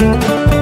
you